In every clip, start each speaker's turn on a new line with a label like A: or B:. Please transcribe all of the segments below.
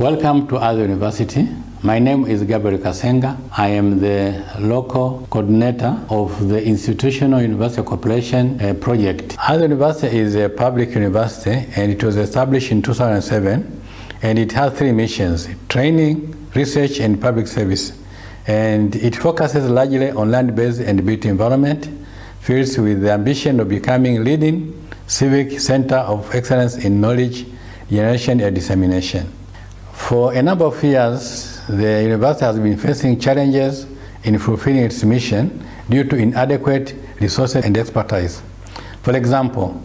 A: Welcome to Azure University. My name is Gabriel Kasenga. I am the local coordinator of the Institutional University Cooperation uh, Project. Azure University is a public university and it was established in 2007 and it has three missions, training, research and public service. And it focuses largely on land-based and built environment fields with the ambition of becoming leading civic center of excellence in knowledge generation and dissemination. For a number of years, the university has been facing challenges in fulfilling its mission due to inadequate resources and expertise. For example,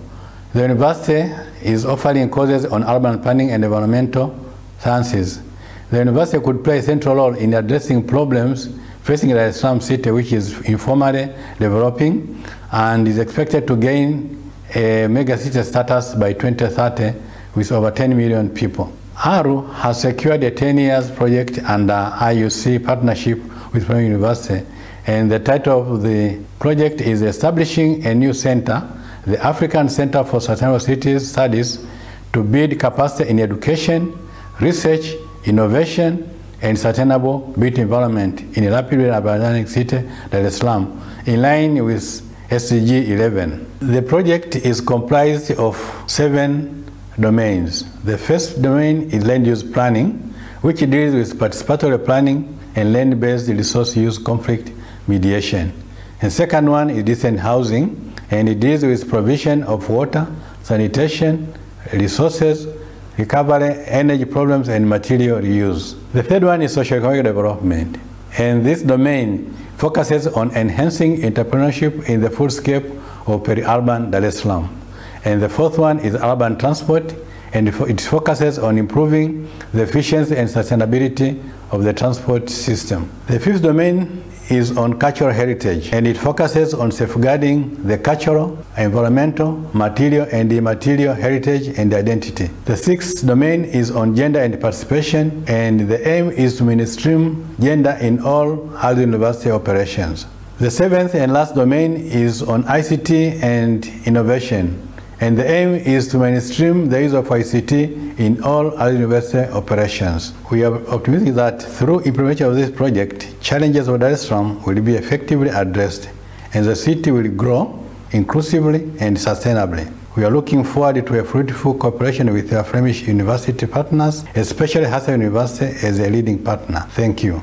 A: the university is offering courses on urban planning and environmental sciences. The university could play a central role in addressing problems facing the Islam city, which is informally developing and is expected to gain a mega city status by 2030 with over 10 million people. ARU has secured a 10 years project under IUC partnership with Primary University and the title of the project is establishing a new center, the African Center for Sustainable Cities Studies to build capacity in education, research, innovation and sustainable built environment in a rapidly urbanizing city, Dar es Salaam, in line with SDG 11. The project is comprised of seven domains. The first domain is land use planning, which deals with participatory planning and land-based resource use conflict mediation. And second one is decent housing, and it deals with provision of water, sanitation, resources, recovery, energy problems, and material reuse. The third one is socio-economic development, and this domain focuses on enhancing entrepreneurship in the full scope of peri-urban Dar es Salaam. And the fourth one is urban transport, and it focuses on improving the efficiency and sustainability of the transport system. The fifth domain is on cultural heritage, and it focuses on safeguarding the cultural, environmental, material, and immaterial heritage and identity. The sixth domain is on gender and participation, and the aim is to mainstream gender in all Ardhi University operations. The seventh and last domain is on ICT and innovation, and the aim is to mainstream the use of ICT in all our university operations. We are optimistic that through implementation of this project, challenges of Dar es Salaam will be effectively addressed and the city will grow inclusively and sustainably. We are looking forward to a fruitful cooperation with our Flemish university partners, especially Hassan University as a leading partner. Thank you.